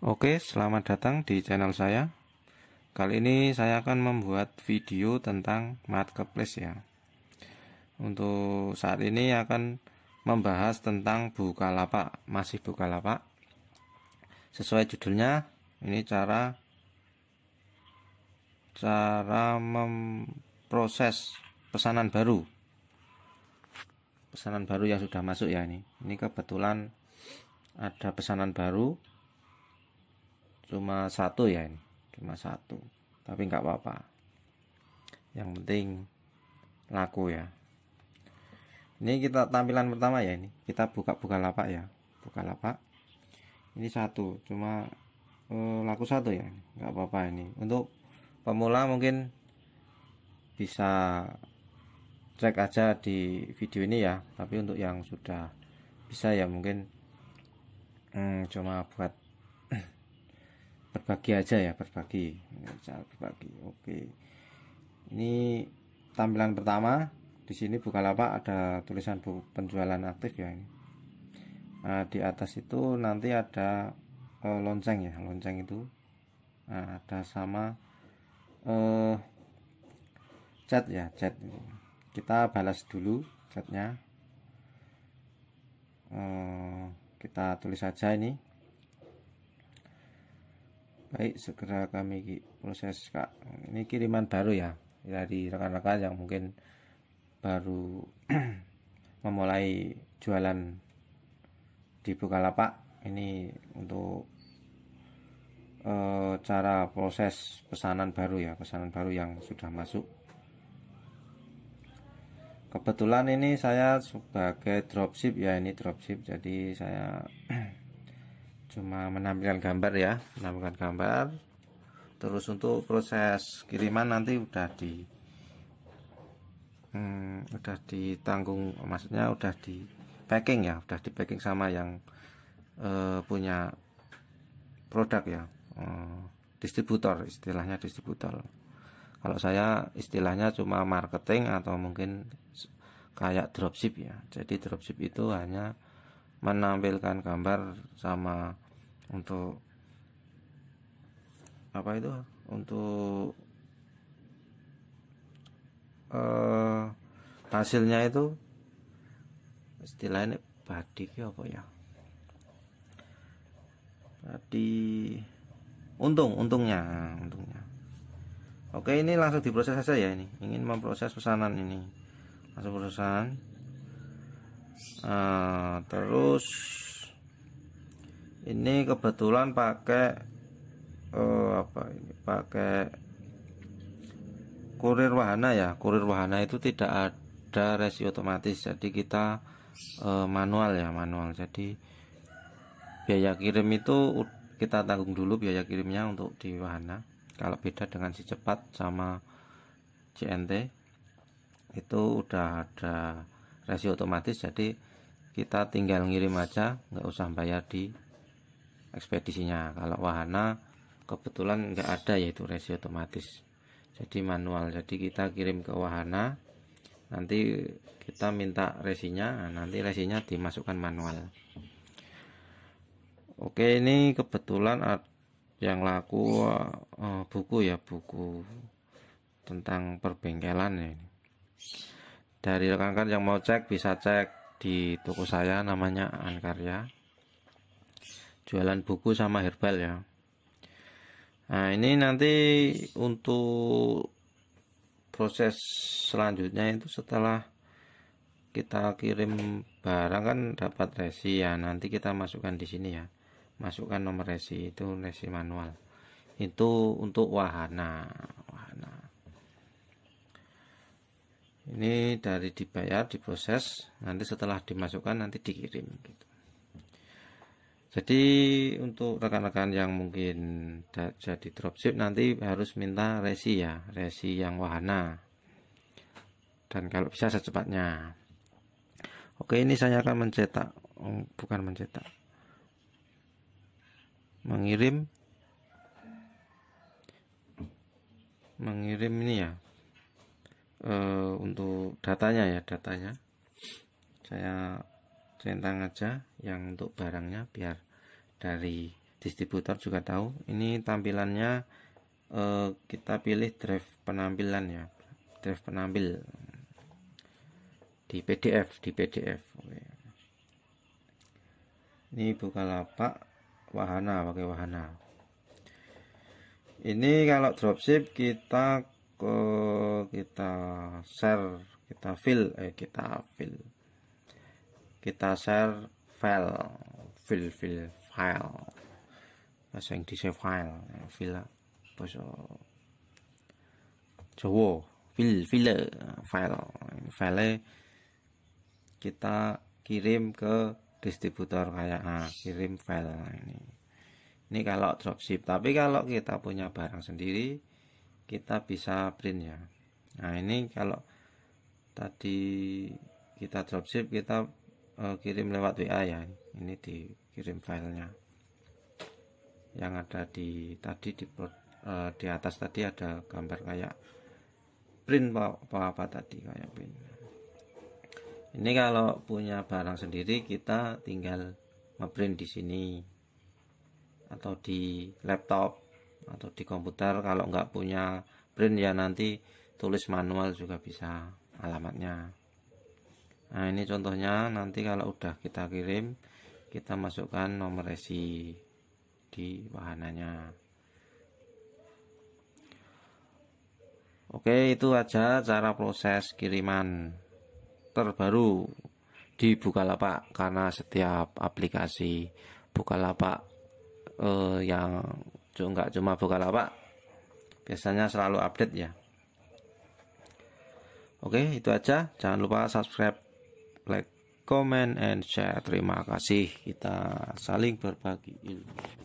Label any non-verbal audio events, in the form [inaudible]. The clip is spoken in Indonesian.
Oke, selamat datang di channel saya. Kali ini saya akan membuat video tentang marketplace ya. Untuk saat ini akan membahas tentang Bukalapak, masih Bukalapak. Sesuai judulnya, ini cara cara memproses pesanan baru. Pesanan baru yang sudah masuk ya ini. Ini kebetulan ada pesanan baru cuma satu ya ini. Cuma satu. Tapi nggak apa-apa. Yang penting laku ya. Ini kita tampilan pertama ya ini. Kita buka-buka lapak ya. Buka lapak ini satu. Cuma eh, laku satu ya nggak apa-apa ini. Untuk pemula mungkin bisa cek aja di video ini ya. Tapi untuk yang sudah bisa ya mungkin hmm, cuma buat berbagi aja ya berbagi. Cara berbagi. Oke. Ini tampilan pertama. Di sini Bukalapak ada tulisan buku penjualan aktif ya ini. Nah, di atas itu nanti ada uh, lonceng ya lonceng itu. Nah, ada sama uh, chat ya chat kita balas dulu chatnya. Uh, kita tulis saja ini baik segera kami proses kak. Ini kiriman baru ya dari rekan-rekan yang mungkin baru [clears throat] memulai jualan di Bukalapak. Ini untuk e, cara proses pesanan baru ya pesanan baru yang sudah masuk. Kebetulan ini saya sebagai dropship ya ini dropship. Jadi saya [clears throat] cuma menampilkan gambar ya menampilkan gambar. Terus untuk proses kiriman nanti udah di hmm, udah ditanggung maksudnya udah di packing ya udah di packing sama yang uh, punya produk ya uh, distributor istilahnya distributor. Kalau saya istilahnya cuma marketing atau mungkin kayak dropship ya. Jadi dropship itu hanya menampilkan gambar sama untuk apa itu? Untuk uh, hasilnya itu istilahnya badik apa ya? Tadi untung untungnya untungnya. Oke ini langsung diproses saja ya ini. Ingin memproses pesanan ini. Langsung pesanan nah, terus ini kebetulan pakai uh, apa ini? Pakai kurir wahana ya. Kurir wahana itu tidak ada resi otomatis. Jadi kita uh, manual ya manual. Jadi biaya kirim itu kita tanggung dulu biaya kirimnya untuk di wahana. Kalau beda dengan si cepat sama CNT itu udah ada resi otomatis. Jadi kita tinggal ngirim aja nggak usah bayar di ekspedisinya. Kalau wahana kebetulan nggak ada yaitu resi otomatis. Jadi manual. Jadi kita kirim ke wahana. Nanti kita minta resinya. Nah, nanti resinya dimasukkan manual. Oke ini kebetulan yang laku uh, buku ya buku tentang perbengkelan ya dari rekan-rekan yang mau cek bisa cek di toko saya namanya Ankarya jualan buku sama herbal ya. Nah ini nanti untuk proses selanjutnya itu setelah kita kirim barang kan dapat resi ya. Nanti kita masukkan di sini ya. Masukkan nomor resi itu resi manual. Itu untuk wahana ini dari dibayar diproses nanti setelah dimasukkan nanti dikirim gitu. Jadi untuk rekan-rekan yang mungkin jadi dropship nanti harus minta resi ya resi yang wahana. Dan kalau bisa secepatnya. Oke ini saya akan mencetak oh, bukan mencetak. Mengirim. Mengirim ini ya. Uh, untuk datanya ya datanya. Saya centang aja yang untuk barangnya biar dari distributor juga tahu. Ini tampilannya eh, kita pilih drive penampilan ya. Drive penampil di PDF di PDF Oke. ini lapak wahana pakai wahana. Ini kalau dropship kita ke kita share kita fill eh kita fill kita share file fill fill file. Bahasa Inggris file file bahasa Jawa. File file file. File kita kirim ke distributor kayak ah, kirim file ini. Ini kalau dropship. Tapi kalau kita punya barang sendiri kita bisa print ya. Nah ini kalau tadi kita dropship kita uh, kirim lewat WA ya. Ini dikirim filenya. Yang ada di tadi di uh, di atas tadi ada gambar kayak print apa apa tadi kayak print. Ini kalau punya barang sendiri kita tinggal ngeprint di sini atau di laptop atau di komputer. Kalau nggak punya print ya nanti tulis manual juga bisa alamatnya nah ini contohnya nanti kalau udah kita kirim kita masukkan nomor resi di wahananya. Oke itu aja cara proses kiriman terbaru di Bukalapak karena setiap aplikasi Bukalapak eh, yang nggak cuma Bukalapak biasanya selalu update ya. Oke itu aja. Jangan lupa subscribe like comment and share. Terima kasih. Kita saling berbagi ilmu